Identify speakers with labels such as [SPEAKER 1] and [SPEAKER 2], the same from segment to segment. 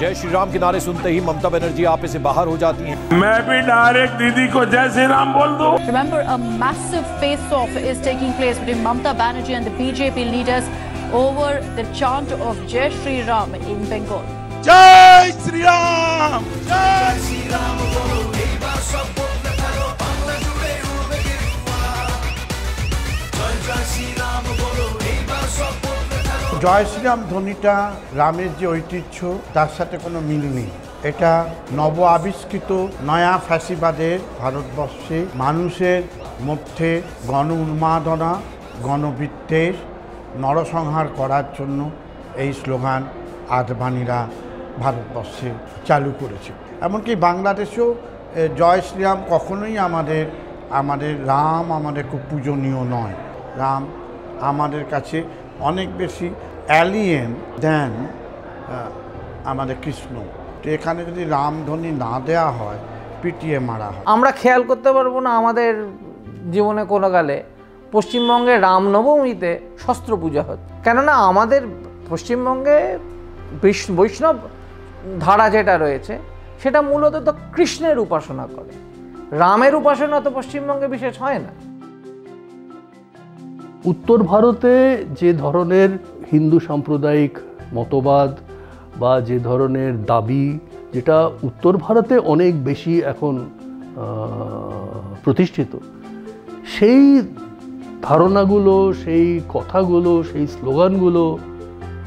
[SPEAKER 1] जय श्री राम के नारे सुनते ही ममता बनर्जी आप इसे बाहर हो जाती हैं।
[SPEAKER 2] मैं भी डायरेक्ट दीदी को जय श्री राम बोल दू।
[SPEAKER 3] Remember face off is place between Mamata Banerjee and BJP leaders over the chant of Jai Shri Ram इन बेंगोल जय श्री राम
[SPEAKER 2] जय श्री राम
[SPEAKER 4] জয় শ্রীরাম ধ্বনিটা রামের যে ঐতিহ্য, তার সাথে কোনো মিল নেই। এটা নব আবিষ্কৃত নয়া ফ্যাসিবাদের ভারতবর্ষে মানুষের মধ্যে গণ উন্মাদনা, গণবিদ্বেষ নরসংহার করার জন্য এই স্লোগান আদবাণীরা ভারতবর্ষে চালু করেছে। এমনকি বাংলাদেশেও জয় শ্রীরাম কখনোই আমাদের আমাদের রাম আমাদের খুব পূজনীয় নয়। রাম আমাদের কাছে অনেক বেশি অ্যালিয়েন দেন আমাদের কৃষ্ণ। তো এখানে যদি রামধ্বনি না দেয়া হয়, পিটিয়ে মারা হয়।
[SPEAKER 5] আমরা খেয়াল করতে পারব না আমাদের জীবনে কোনো কালে পশ্চিমবঙ্গে রামনবমীতে শস্ত্র পূজা হচ্ছে কেননা আমাদের পশ্চিমবঙ্গে বৈষ- বৈষ্ণব ধারা যেটা রয়েছে, সেটা মূলত তো কৃষ্ণের উপাসনা করে। রামের উপাসনা তো পশ্চিমবঙ্গে বিশেষ হয় না।
[SPEAKER 6] উত্তর ভারতে যে ধরনের হিন্দু সাম্প্রদায়িক মতবাদ বা যে ধরনের দাবি, যেটা উত্তর ভারতে অনেক বেশি এখন প্রতিষ্ঠিত, সেই ধারণাগুলো, সেই কথাগুলো, সেই স্লোগানগুলো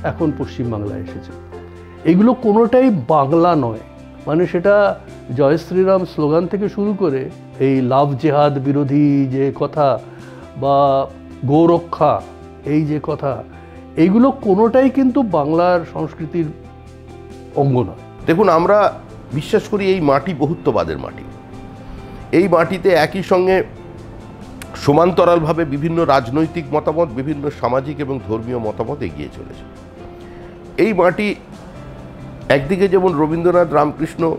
[SPEAKER 6] এখন পশ্চিমবাংলায় এসেছে। এগুলো কোনোটাই বাংলা নয়। মানে সেটা জয় শ্রীরাম স্লোগান থেকে শুরু করে এই লাভ জেহাদ বিরোধী যে কথা বা গৌরক্ষা, এই যে কথা, এইগুলো কোনোটাই কিন্তু বাংলার সংস্কৃতির অঙ্গ নয়।
[SPEAKER 7] দেখুন, আমরা বিশ্বাস করি এই মাটি বহুত্ববাদের মাটি। এই মাটিতে একই সঙ্গে সমান্তরালভাবে বিভিন্ন রাজনৈতিক মতামত, বিভিন্ন সামাজিক এবং ধর্মীয় মতামত এগিয়ে চলেছে। এই মাটি একদিকে যেমন রবীন্দ্রনাথ রামকৃষ্ণ,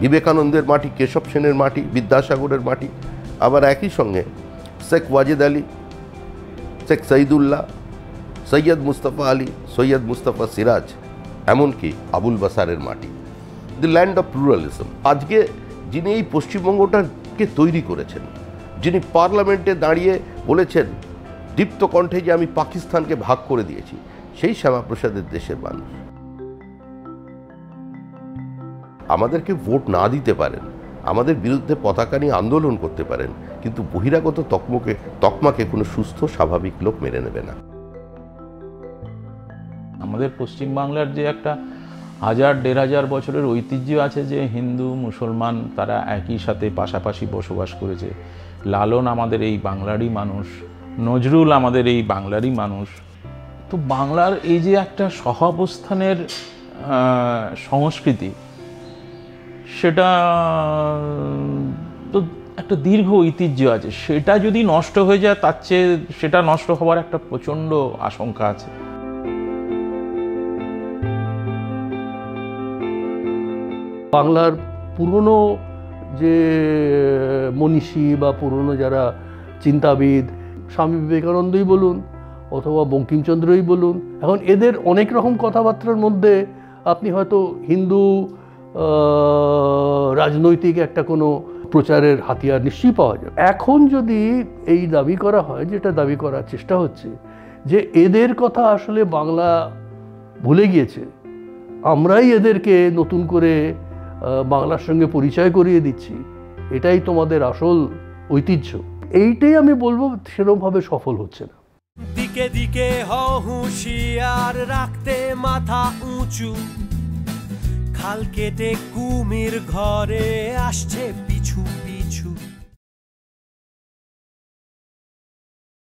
[SPEAKER 7] বিবেকানন্দের মাটি, কেশব সেনের মাটি, বিদ্যাসাগরের মাটি, আবার একই সঙ্গে শেখ ওয়াজেদ আলী শেখ সঈদুল্লাহ সৈয়দ মুস্তফা আলী, সৈয়দ মুস্তফা সিরাজ, এমনকি আবুল বাসারের মাটি। দি ল্যান্ড অফ প্লুরালিজম আজকে যিনি এই পশ্চিমবঙ্গটাকে তৈরি করেছেন, যিনি পার্লামেন্টে দাঁড়িয়ে বলেছেন, দীপ্ত কণ্ঠে যে আমি পাকিস্তানকে ভাগ করে দিয়েছি, সেই শ্যামাপ্রসাদের দেশের মানুষ। আমাদেরকে ভোট না দিতে পারেন। আমাদের বিরুদ্ধে পতাকা নিয়ে আন্দোলন করতে পারেন, কিন্তু বহিরাগত তকমকে, তকমাকে কোনো সুস্থ, স্বাভাবিক লোক মেনে নেবে না।
[SPEAKER 8] আমাদের পশ্চিমবাংলার যে একটা হাজার, দেড় হাজার বছরের ঐতিহ্য আছে যে হিন্দু, মুসলমান তারা একই সাথে পাশাপাশি বসবাস করেছে। লালন আমাদের এই বাংলারই মানুষ, নজরুল আমাদের এই বাংলারই মানুষ। তো বাংলার এই যে একটা সহাবস্থানের সংস্কৃতি সেটা, তো একটা দীর্ঘ ঐতিহ্য আছে। সেটা যদি নষ্ট হয়ে যায়, তার চেয়ে সেটা নষ্ট হওয়ার একটা প্রচণ্ড আশঙ্কা আছে।
[SPEAKER 6] বাংলার পুরনো যে, মনীষী বা পুরনো যারা চিন্তাবিদ, স্বামী বিবেকানন্দই বলুন অথবা বঙ্কিমচন্দ্রই বলুন, এখন এদের অনেক রকম কথাবার্তার মধ্যে আপনি হয়তো হিন্দু রাজনৈতিক একটা কোনো প্রচারের হাতিয়ার নিশ্চয়ই পাওয়া যাবে। এখন যদি এই দাবি করা হয়, যেটা দাবি করার চেষ্টা হচ্ছে, যে এদের কথা আসলে বাংলা ভুলে গিয়েছে, আমরাই এদেরকে নতুন করে বাংলার সঙ্গে পরিচয় করিয়ে দিচ্ছি, এটাই তোমাদের আসল ঐতিহ্য। এইটাই আমি বলব সেরকমভাবে সফল হচ্ছে না।
[SPEAKER 9] দিকে দিকে হুঁশিয়ার, রাখতে মাথা উঁচু। খাল কেটে কুমির ঘরে আসছে